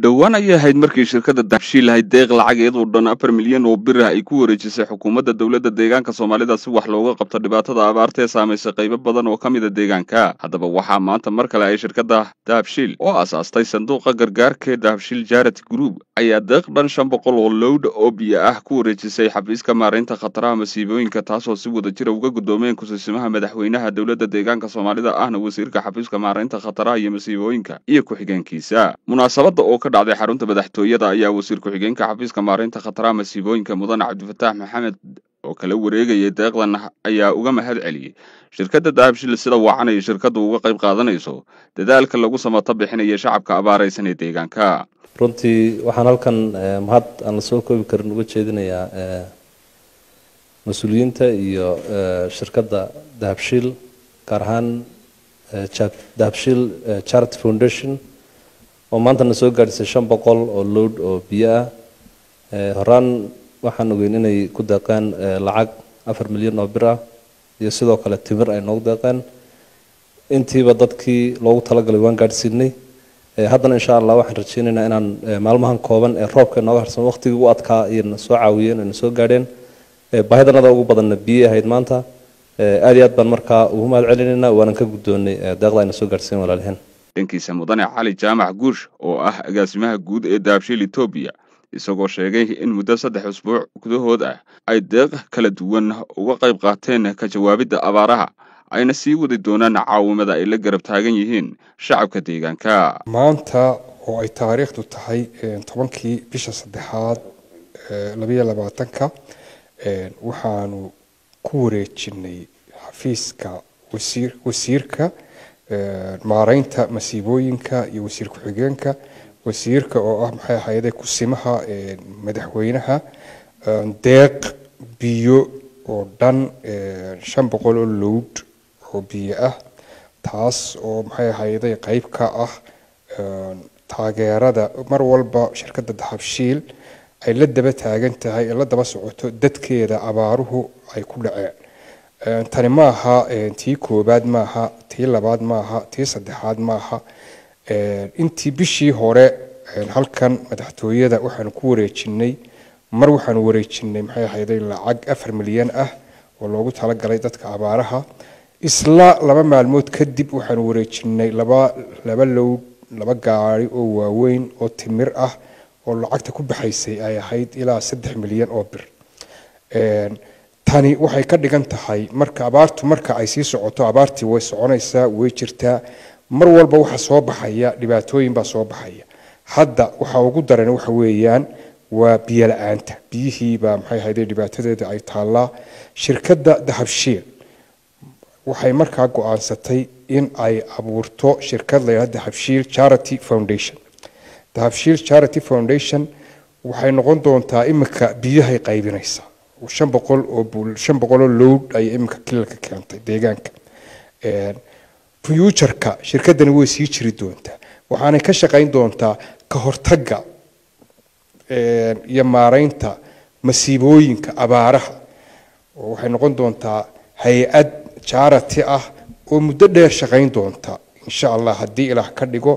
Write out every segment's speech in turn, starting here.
dhowaan ayay ahayd markii shirkadda dahabshiil lahayd deeq lacageed oo dhan afar milyan oo bir ah ay ku wareejisay xukuumadda dowladda deegaanka soomaalida si wax looga qabto dhibaatada abaarta ee saamaysay qaybo badan oo ka mida deegaanka. Haddaba waxaa maanta mar kale ay shirkadda dahabshiil oo aasaastay sanduuqa gargaarka ee dahabshiil jarity group ayaa deeq dhan shan boqol oo lowdh oo biyo ah ku wareejisay xafiiska maaraynta khataraha masiibooyinka taasoo si wada jira uga guddoomeen kusiisimaha madaxweynaha dowladda deegaanka soomaalida ahna wasiirka xafiiska maaraynta khataraha iyo masiibooyinka iyo ku-xigeenkiisa ka dhacday xarunta madaxtooyada ayaa wasiir ku-xigeenka xafiiska maaraynta khataraha masiibooyinka mudane cabdifataax maxamed oo kala wareegayay deeqdan ayaa uga mahad celiyey shirkadda dahabshil sida wacanaya shirkaddu uga qayb qaadanayso. Dadaalka lagu samato bixinaya shacabka abaaraysan ee deegaanka. Runtii waxaan halkan mahad aan la soo koobi karin uga jeedinayaa mas'uuliyiinta iyo shirkadda dahabshiil gaar ahaan dahabshiil charity foundation oo maanta na soo gaadhisay shan boqol oo lowd oo biyo ah horaan waxaan ogeyn inay ku deeqeen lacag afar milyan oo bir ah iyo sidoo kale timir ay noogu deeqeen intiiba dadkii loogu talagalay waan gaadhsiinay. Haddana insha allah waxaan rajeynaynaa inaan maalmahan kooban ee roobka nooga harsan waqtigii u adkaa iyana soo caawiyeen ayna soo gaadheen. Baahidanada ugu badanna biyo ahayd maanta. Aad iyo aad baan markaa ugu mahad celinaynaa waanan ka guddoonnay deeqda ayna soo gaadhsiin walaaliheen dhankiisa mudane cali jaamac guush oo ah agaasimaha guud ee dahabshiil etoobiya isagoo sheegay in muddo saddex usbuuc gudahood ah ay deeq kala duwan uga qayb qaateen ka jawaabidda abaaraha ayna sii wadi doonaan caawimada ay la garab taagan yihiin shacabka deegaanka. Maanta oo ay taariikhdu tahay tobankii bisha saddexaad labayo labaatanka waxaanu ku wareejinay xafiiska wasiir wasiirka maaraynta masiibooyinka iyo wasiir ku-xigeenka wasiirka oo ah maxay ahayde kusimaha madaxweynaha deeq biyo oo dhan shan boqol oo lowd oo biyo ah taas oo maxay ahayde qeyb ka ah taageerada. Mar walba shirkadda dahabshiil ay la daba taagan tahay ee la daba socoto dadkeeda abaaruhu ay ku dhaceen tani maaha tii koobaad maaha tii labaad maaha tii saddexaad maaha intii bishii hore halkan madaxtooyada waxaanu ku wareejinay mar waxaanu wareejinay maxay ahayday lacag afar milyan ah oo loogu talagalay dadka abaaraha. Isla laba maalmood kadib waxaanu wareejinay laba laba low laba gaari oo waaweyn oo timir ah oo lacagta ku baxaysay ay ahayd ilaa saddex milyan oo bir tani waxay ka dhigan tahay marka abaartu marka ay sii socoto abaartii way soconaysaa way jirtaa. Mar walba waxa soo baxaya dhibaatooyin baa soo baxaya. Hadda waxa ugu daran waxa weeyaan waa biyo la'aanta. Biyihiibaa maxay ahayde dhibaatadeeda ay taallaa. Shirkadda dahabshiil waxay markaa go'aansatay in ay abuurto shirkad la yidhahdo dahabshiil charity foundation. Dahabshiil charity foundation waxay noqon doontaa imika biyahay qaybinaysaa shan boqol oo shan boqol oo lowd ayay iminka kilalka keentay deegaanka. Futureka shirkaddani way sii jiri doontaa. Waxaanay ka shaqayn doontaa ka hortagga iyo maaraynta masiibooyinka abaaraha. Waxay noqon doontaa hay'ad charity ah oo muddo dheer shaqayn doonta insha allah haddii ilaah ka dhigo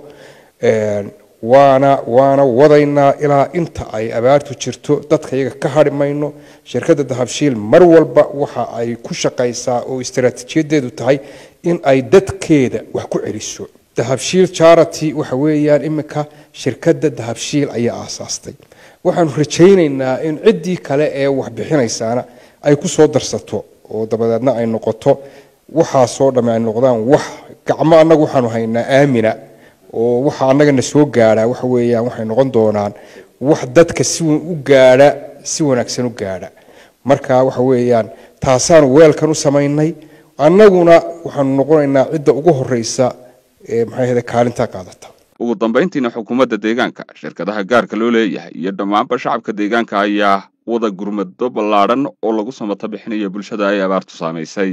waana waana wadaynaa ilaa inta ay abaartu jirto dadka iyaga ka hadhi mayno shirkadda dahabshiil mar walba waxa ay ku shaqaysaa oo istaraatiijiyadeedu tahay in ay dadkeeda wax ku celiso. Dahabshiil charity waxa weeyaan iminka shirkadda dahabshiil ayaa aasaastay. Waxaanu rajaynaynaa in ciddii kale ee wax bixinaysaana ay ku soo darsato oo dabadeedna ay noqoto waxaasoo dhamme ay noqdaan wax gacmo annagu waxaanu haynaa aamina oo waxa annagana soo gaadha waxa weeyaan waxay noqon doonaan wax dadka si u gaadha si wanaagsan u gaadha marka waxa weeyaan taasaanu weelkan u samaynay. Annaguna waxaanu noqonaynaa cidda ugu horeysa ee maxay ahayde kaalintaa qaadata. Ugu dambayntiina xukuumadda deegaanka shirkadaha gaarka loo leeyahay iyo dhammaanba shacabka deegaanka ayaa wada gurmado ballaadhan oo lagu samato bixinayo bulshada ay abaartu saamaysay